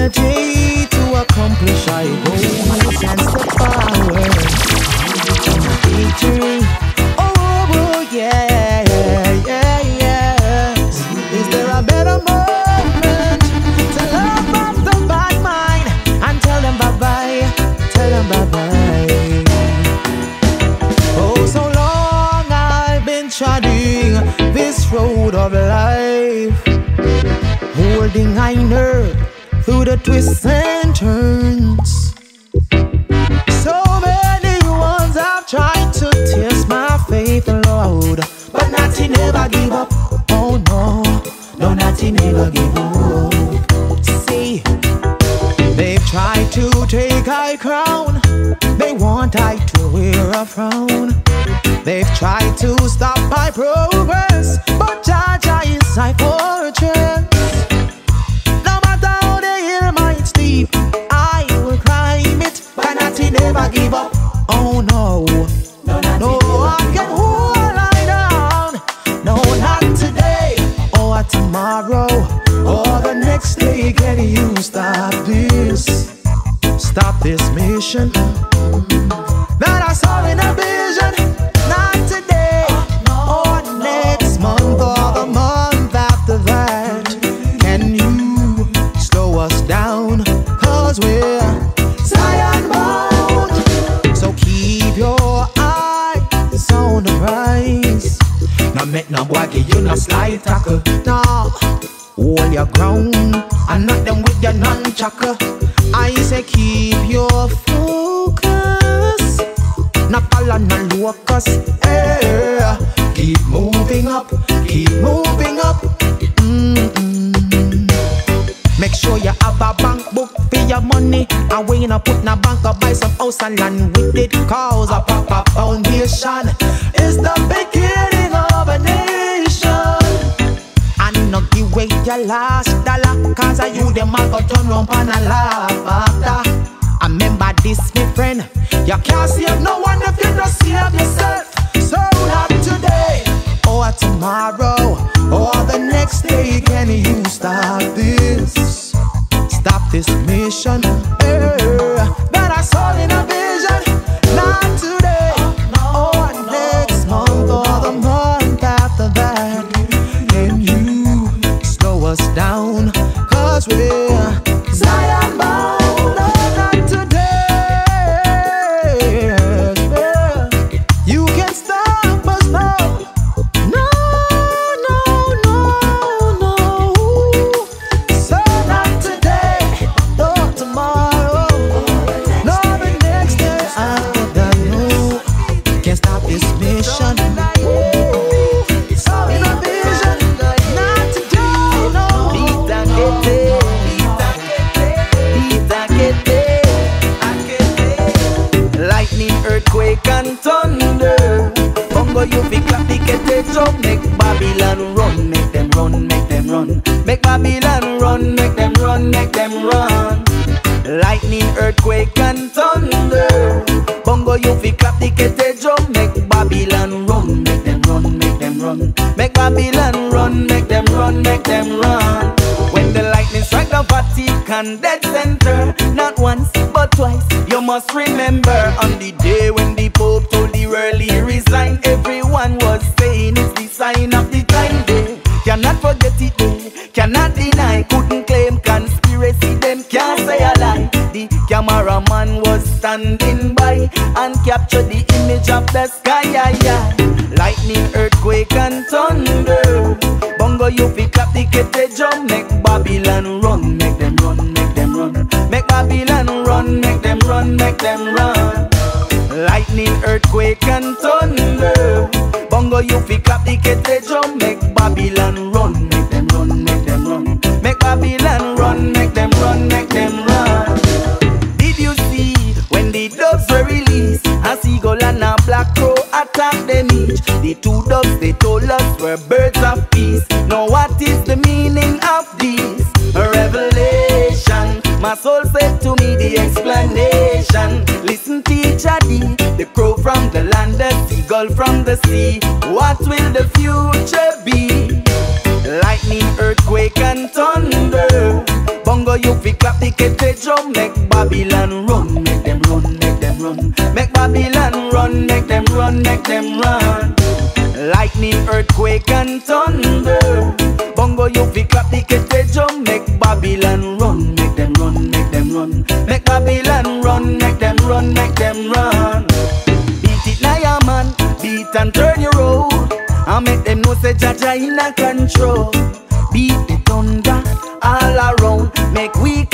energy. to twists and turns. So many ones I've tried to test my faith, Lord, but nothing never give up. Oh no, no, nothing never give up. See, they've tried to take I crown, they want I to wear a frown. They've tried to stop my progress, no boy give you slow us down Cause we're silent So keep your eyes on the rise Now make no slide tackle. Hold your ground and knock them with your nunchucker. I say keep your. Not follow no locus. Yeah. Keep moving up, keep moving up. Mm-mm. Make sure you have a bank book for your money. And when you not put in a bank, or buy some house and land with it. Cause a proper foundation is the beginning of a nation. And not give away your last dollar. Cause I you them a go turn round and a laugh after. Remember this, my friend. You can't save no one if you don't save yourself. So not today or tomorrow or the next day. Can you stop this? Stop this mission. Eh, that I saw in a make Babylon run, make them run, make them run. Lightning, earthquake and thunder. Bongo you fi clap the kete drum, make Babylon run, make them run, make them run, make Babylon run, make them run, make them run. When the lightning strike the Vatican dead center, not once but twice. You must remember on the day when the Pope told the world he resigned, everyone was saying it's the sign of the time. Cannot forget it, cannot deny, couldn't claim conspiracy, them can't say a lie. The cameraman was standing by and captured the image of the sky. Yeah, yeah. Lightning, earthquake, and thunder. Bongo, you fi clap the kete drum, make Babylon run, make them run, make them run, make Babylon run, make them run, make them run. Lightning, earthquake, and thunder. You fi clap the kete drum, make Babylon run, make them run, make them run, make Babylon run, make them run, make them run. Did you see when the doves were released? A seagull and a black crow attacked them each. The two doves they told us were birds of peace. Now what is the meaning of this? A revelation. My soul said to me the explanation. Listen, teacher D, the crow from the land, from the sea. What will the future be? Lightning, earthquake, and thunder. Bongo, you fi clap the drum, make Babylon run, make them run, make them run, make Babylon run, make them run, make them run. Lightning, earthquake and thunder. Bongo you fi clap the kete drum, make Babylon run, make them run, make them run, make Babylon run, make them run, make them run. Beat and turn your road, and make them know say Jah Jah in a control. Beat the thunder all around, make we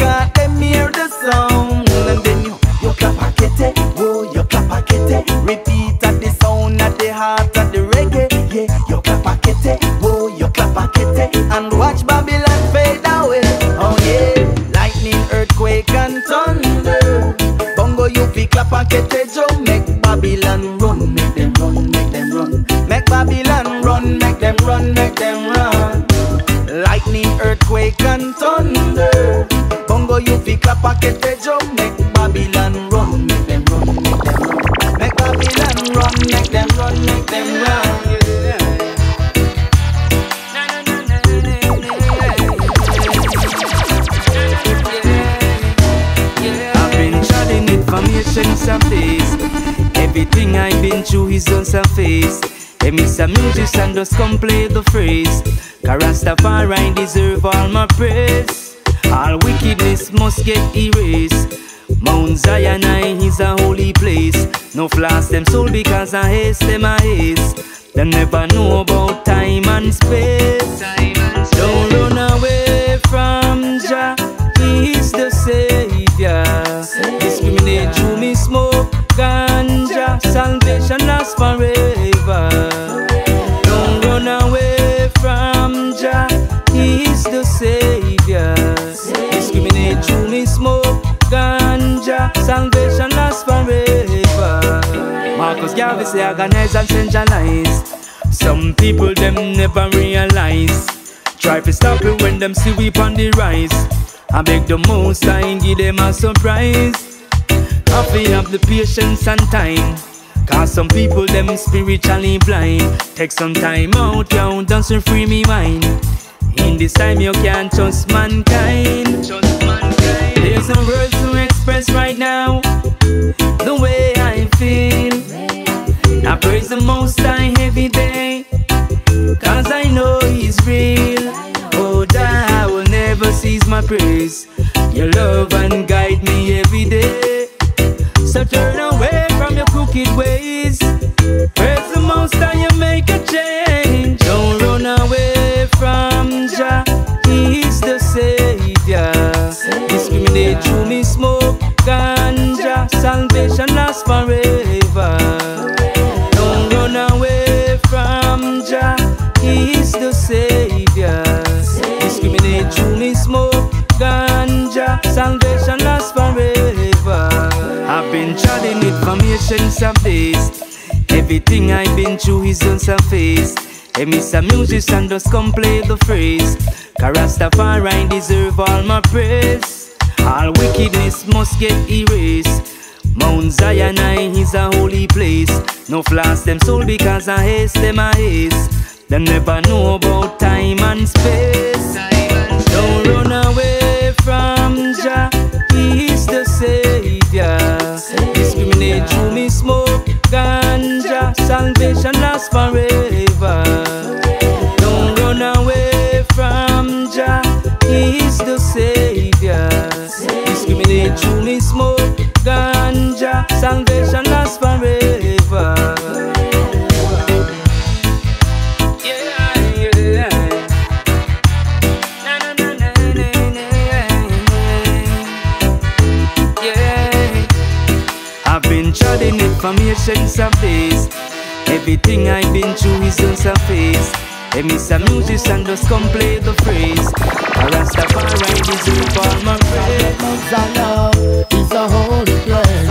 information days. Everything I've been through is on surface. Hey, Mr. Musician, just come play the phrase. Rastafari deserve all my praise. All wickedness must get erased. Mount Zion is a holy place. No flash them soul because I haste them I haste. They never know about time and space. Don't run away from Jah. He's the Savior. Discriminate through me smoke ganja. Salvation lasts forever. Don't run away from Jah. He's the Savior. Discriminate through me smoke ganja. Salvation lasts forever. Marcus Garvey say organize and centralize. Some people them never realize. Try to stop it when them see we on the rise. I beg the most I give them a surprise. I feel have the patience and time. Cause some people them spiritually blind. Take some time out, yo, dance and free me mind. In this time you can't trust mankind. There's no words to express right now the way I feel. I praise the most high every day. Cause I know he's real. Oh, I will never cease my praise. Your love and guide me every day. So turn away from your crooked ways. Praise the most high, you make a change. Don't run away from Jah. He's the Savior. Discriminate through me smoke ganja. Salvation lasts forever. Don't run away from Jah. He's the Savior. Discriminate through me smoke ganja. Salvation lasts forever. I've been chatting information some days. Everything I've been through is on surface. Hey, Mr. Musician, just come play the phrase. Rastafari deserve all my praise. All wickedness must get erased. Mount Zion is a holy place. No flash them soul because I haste them I haste. Them never know about time and space. Don't run away Lasts forever. Don't run away from Jah. He's the Savior. Discriminate through me smoke ganja. Salvation lasts forever. I've been chatting information days. Everything I've been through is on surface. Hey, Mr. Musician, just come play the phrase. A Rastafari deserve all my praise. Mount Zion is a holy place.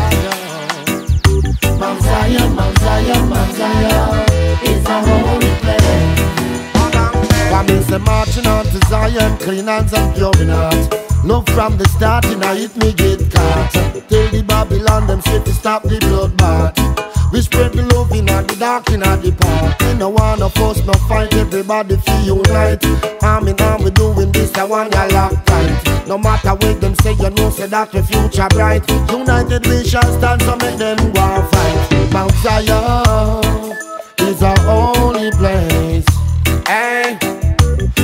Mount Zion, Mount Zion, Mount Zion is a holy place. Come in, say marching on to Zion, clean hands and pure heart. No from the start, and I hit me get caught. Tell the Babylon them say to stop the bloodbath. We spread the love in the dark in the park. We no wanna force no fight, everybody feel unite. Arm in arm, we doing this, I want ya lock tight. No matter what them say, you know, say that the future bright. United we shall stand, so make them go fight. Mount Zion is our only place. Hey.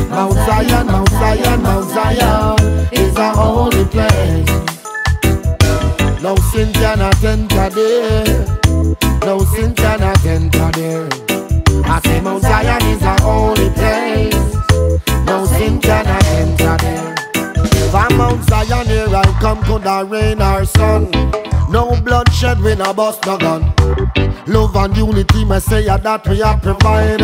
Mount Zion, Mount Zion, Mount Zion is our only place. No sin cannot enter there. No sin cannot enter there. I say Mount Zion is our only place. No sin cannot enter there. From Mount Zion here I come, could I rain our sun? No bloodshed, we no bust no gun. Love and unity, me say that we are provide.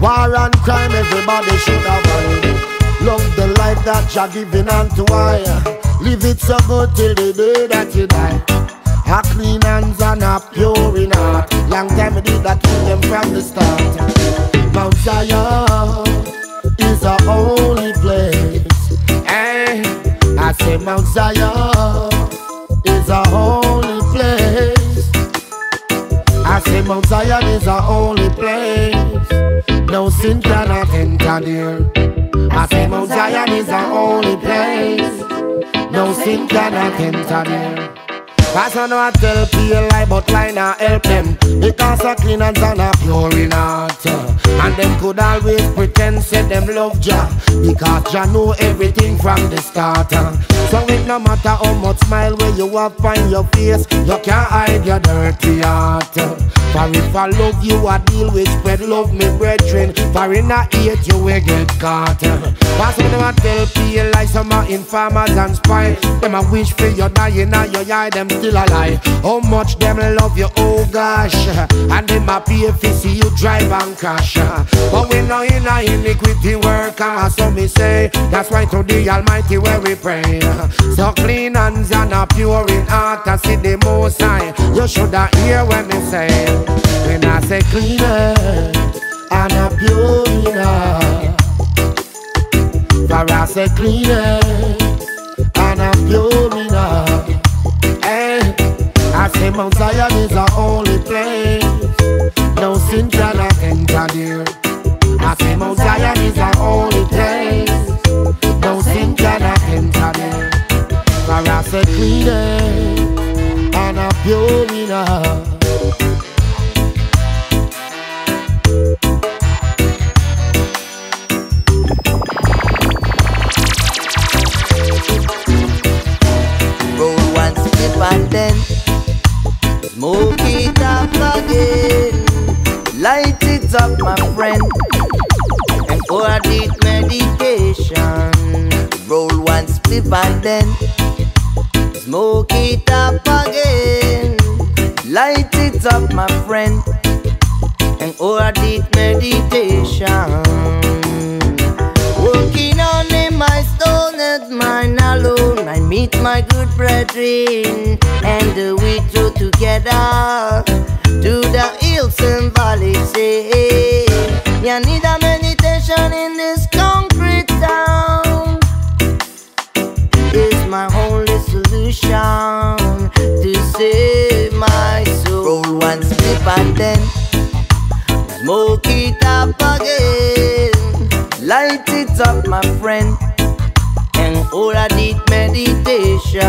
War and crime, everybody should avoid. Love the life that you're giving unto I. Live it so good till the day that you die. A clean hands and a pure in heart. Long time we did that to them from the start. Mount Zion is our only place. Hey, I say Mount Zion is our only place. I say Mount Zion is our only place. No sin cannot enter there. I say Mount Zion is our only place. No sin cannot enter there. Cause I know I tell people lie, but lie not help them. Because a clean and a pure in heart. Uh, and them could always pretend say them love Jah. Because Jah know everything from the start. Uh. So it no matter how much smile where you have on your face, you can't hide your dirty heart. Uh. For if I love you, I deal with spread love, me brethren. For in a hate, you will get caught. Cause when I tell people like some are informers and spy, them a wish for you dying now your eye, them still a lie. How much them love you, oh gosh. And them a pay see you drive and crash. But we know in a iniquity work, so me say, that's why to the Almighty where we pray. So clean hands and a pure in heart, I see the most high. You shoulda hear when me say, when I say clean hands and a pure in heart. For I say clean hands and a pure say Mount Zion is our only place. No sin cannot enter there. I say Mount Zion is our only place. No sin cannot enter there. For I say clean and a pure in It up, my friend, and for a deep meditation. Roll one spliff and then smoke it up again. Light it up, my friend, and for a deep meditation. Working on in my at mine alone. I meet my good brethren and we go together to the hills and valleys. Say, you need a meditation in this concrete town. Is my only solution to save my soul. Roll one spliff and then smoke it up again. Light it up, my friend, and hold a deep meditation.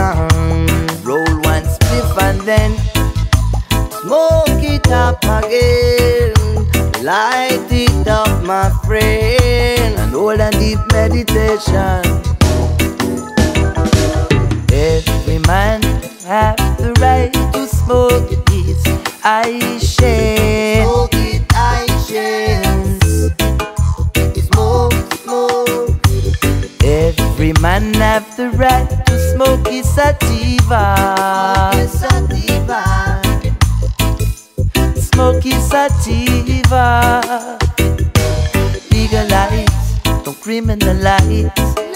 Roll one spliff and then smoke it up again. Light it up, my friend, and hold a deep meditation. Every man have the right to smoke his I share. Smoke it, I share. Smoke, smoke. Every man have the right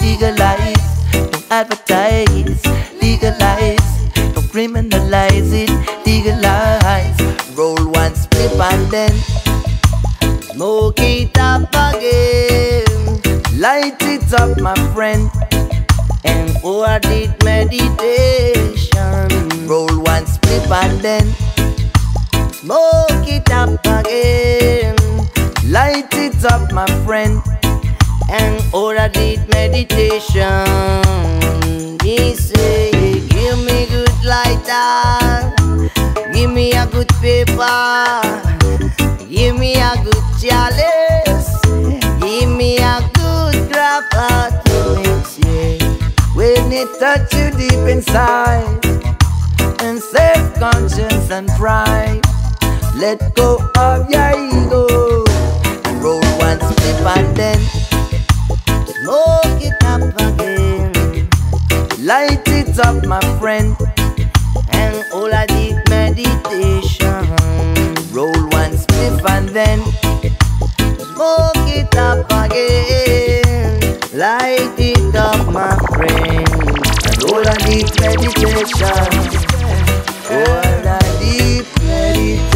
Legalize, don't advertise. Legalize, don't criminalize it. Legalize. Roll one spliff and then smoke it up again. Light it up, my friend, and for deep meditation. Roll one spliff and then Smoke it up again. Light it up, my friend. And all I need meditation. He say, give me good lighter. Ah. Give me a good paper. Give me a good chalice. Give me a good grappa to mix. When it touch you deep inside. And self conscience and pride. Let go of your ego. Roll one spliff and then smoke it up again. Light it up, my friend. And all I did meditation. Roll one spliff and then smoke it up again. Light it up, my friend. And all I need meditation. All I need meditation.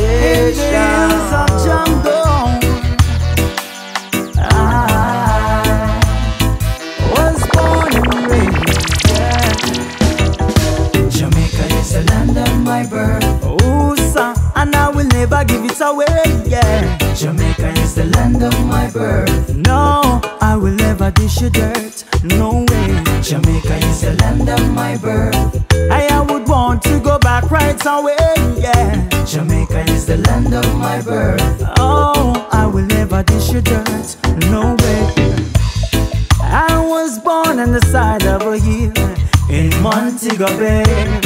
Right away. Yeah. Jamaica is the land of my birth. Oh, I will never dish your dirt. No way. I was born on the side of a hill in Montego Bay.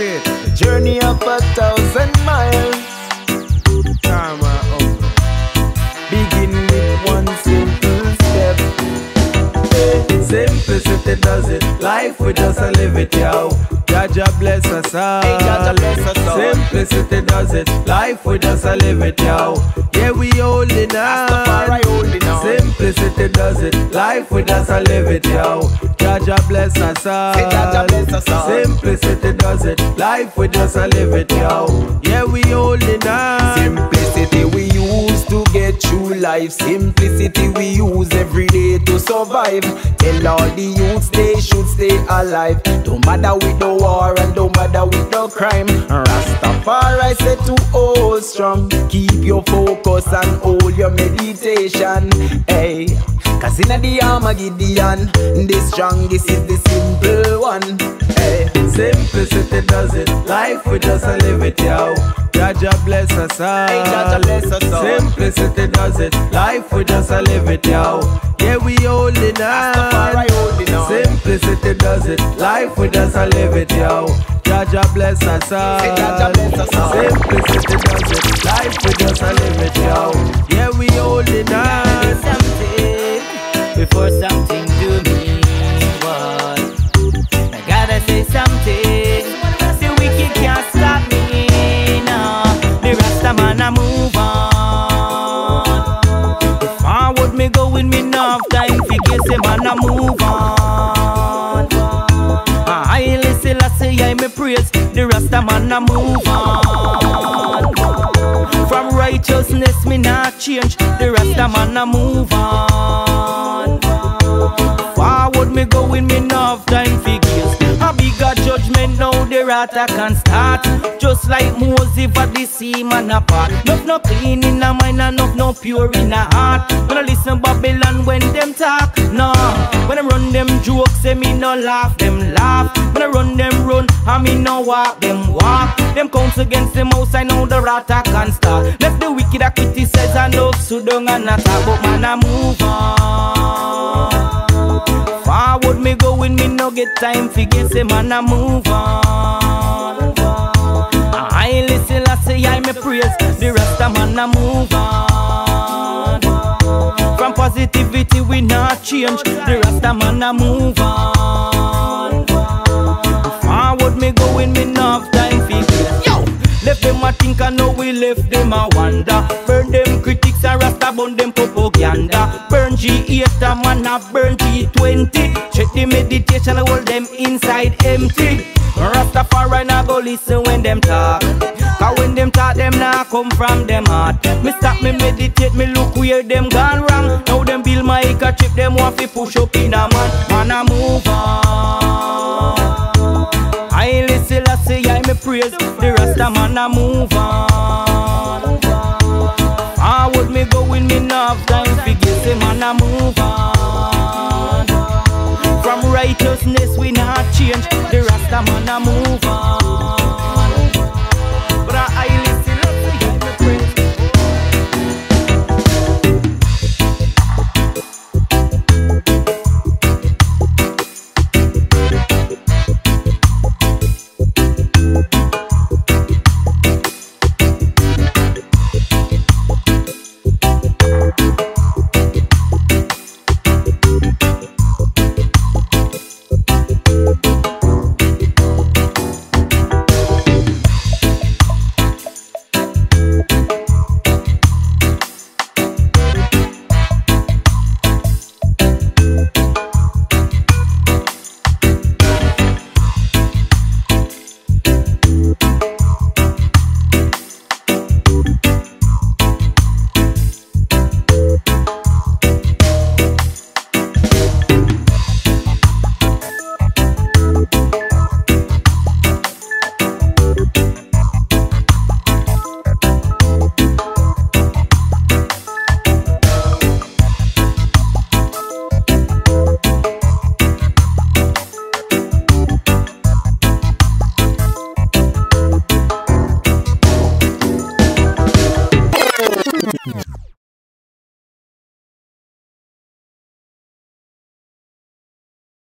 It. the journey of a thousand miles Time out. begin with one simple step. Simplicity does it. Life we just live it, yo. Jah Jah bless us all. Hey, Jah Jah bless us all. Simplicity does it. Life we just a live it, yo. Yeah, we holding on. Holding on. Simplicity does it. Life we just a live it, yo. Jah Jah bless us all. Say Jah Jah bless us all. Simplicity does it. Life we just a live it, yo. Yeah, we holding on. Simplicity we use to get through life. Simplicity we use every day to survive. Tell all the youths they should stay alive. Don't matter with the war and don't matter with the crime. Rastafari said to hold strong. Keep your focus and hold your meditation. Hey. Cause in the Armageddon, this strong, this is the simple one. Hey. Simplicity does it. Life we just a live it, yo. Jah Jah bless us all. Hey, Jah Jah bless us all. Simplicity does it. Life we just a live it, yo. Yeah, we holding on. Simplicity does it. Life we just a live it, yo. Jah Jah bless us all. Say Jah Jah bless us all. Simplicity does it. Life we just a live it, yo. Yeah, we holding on. Before something do me. What? I gotta say something. The wicked can't stop me no the rasta man I move on. Forward me going me enough time fi get say man I move on. I listen I say I me praise. The rasta man I move on change The rasta man a move on. Forward me going me enough time A rata can start. Just like Moses at the sea man apart. Enough no clean in the mind, and enough no pure in the heart. When I listen Babylon when them talk, no. When I run them jokes, say me no laugh, them laugh. When I run them run, I me no walk, them walk. Them counts against the mouse, I know the rata can start. Left the wicked a criticize and love so down and attack, but man I move on. Forward me going, me no get time for get say man I move on. I listen, I say I me praise the Rasta man I move on. From positivity we not change, the Rasta man I move on. Forward me going, me no have time for get yo. Left them a think I know we left them a wonder. Burn them critics and rasta burn them propaganda. Burn G8 a man a burn G20. Check the meditation, hold them inside empty. Rastafari now go listen when them talk. Cause when them talk, them now come from them heart. Me stop, me meditate, me look where them gone wrong. Now them build my eco trip, them want to push up in a man. Man, I move on. I listen, I say, I me praise the Rasta man, I move on. Me going, me no have time for get say man, I move on. From righteousness we not change, the Rasta man, I move